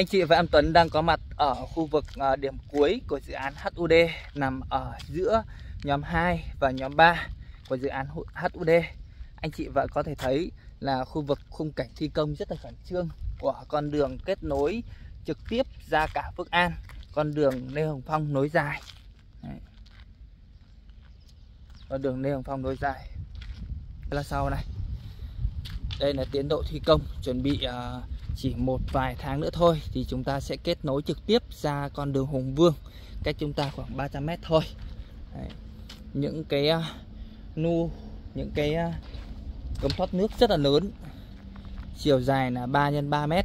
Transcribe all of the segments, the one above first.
Anh chị và em Tuấn đang có mặt ở khu vực ờ, điểm cuối của dự án HUD nằm ở giữa nhóm 2 và nhóm 3 của dự án HUD. Anh chị và có thể thấy là khu vực khung cảnh thi công rất là khẩn trương của con đường kết nối trực tiếp ra cả Phước An, con đường Lê Hồng Phong nối dài. Đấy. Con đường Lê Hồng Phong nối dài. Đây là sau này. Đây là tiến độ thi công chuẩn bị uh, chỉ một vài tháng nữa thôi thì chúng ta sẽ kết nối trực tiếp ra con đường Hùng Vương cách chúng ta khoảng 300 mét thôi. Đấy. những cái uh, nu những cái uh, cống thoát nước rất là lớn chiều dài là 3 x 3 mét.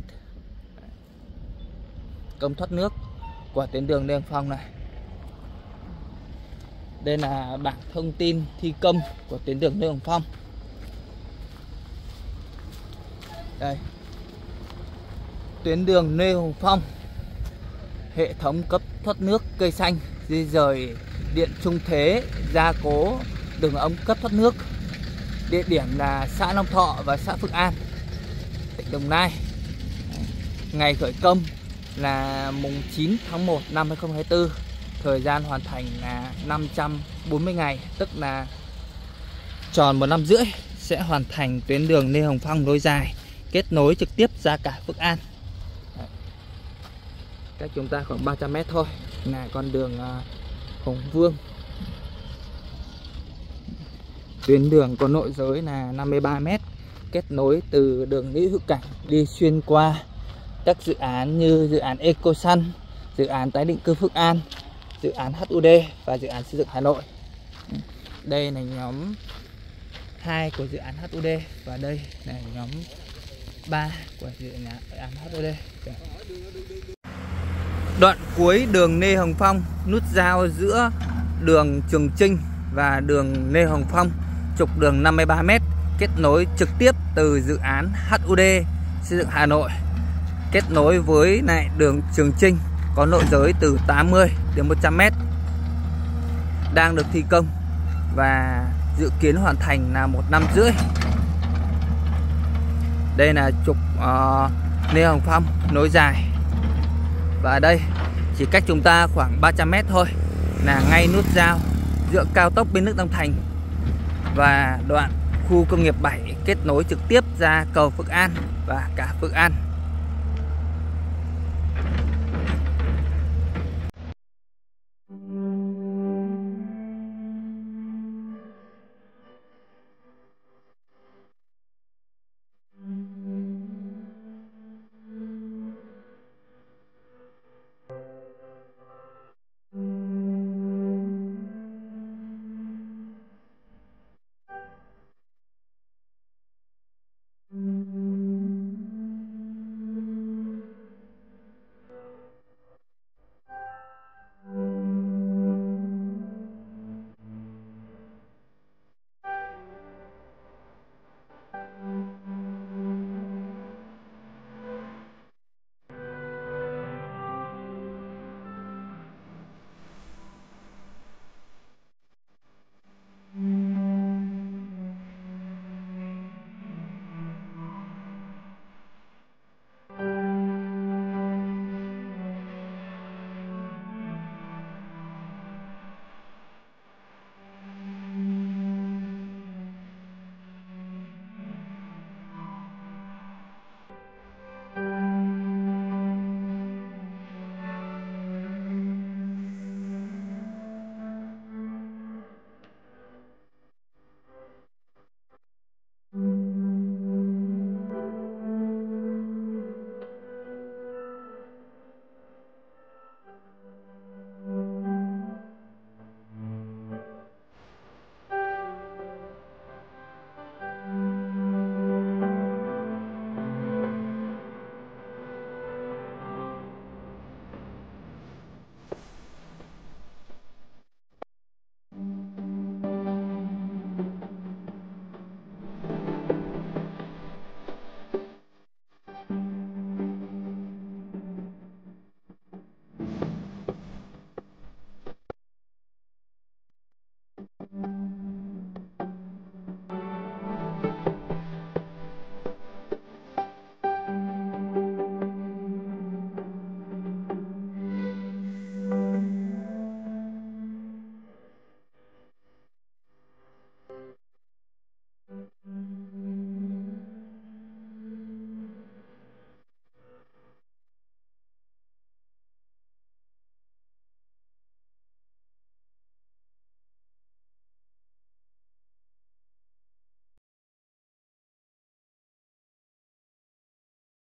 Cống thoát nước của tuyến đường Lê Phong này. Đây là bảng thông tin thi công của tuyến đường Lê Hồng Phong. Đây tuyến đường Lê Hồng Phong. Hệ thống cấp thoát nước cây xanh di rời điện trung thế, gia cố đường ống cấp thoát nước. Địa điểm là xã Long Thọ và xã Phước An, tỉnh Đồng Nai. Ngày khởi công là mùng 9 tháng 1 năm 2024 thời gian hoàn thành là 540 ngày, tức là tròn một năm rưỡi sẽ hoàn thành tuyến đường Lê Hồng Phong nối dài, kết nối trực tiếp ra cả Phước An cách chúng ta khoảng 300 mét thôi là con đường à, Hồng Vương tuyến đường có nội giới là 53 mét kết nối từ đường Lý Hữu Cảnh đi xuyên qua các dự án như dự án Eco Sun, dự án tái định cư Phước An, dự án HUD và dự án xây dựng Hà Nội. Đây là nhóm 2 của dự án HUD và đây là nhóm 3 của dự án HUD. Đoạn cuối đường Lê Hồng Phong nút giao giữa đường Trường Trinh và đường Lê Hồng Phong trục đường 53m kết nối trực tiếp từ dự án HUD xây dựng Hà Nội kết nối với lại đường Trường Trinh có nội giới từ 80 đến 100m đang được thi công và dự kiến hoàn thành là một năm rưỡi. Đây là trục ờ, uh, Lê Hồng Phong nối dài và đây chỉ cách chúng ta khoảng 300m thôi. Là ngay nút giao giữa cao tốc bên nước Long Thành và đoạn khu công nghiệp 7 kết nối trực tiếp ra cầu Phước An và cả Phước An.